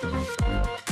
フフフ。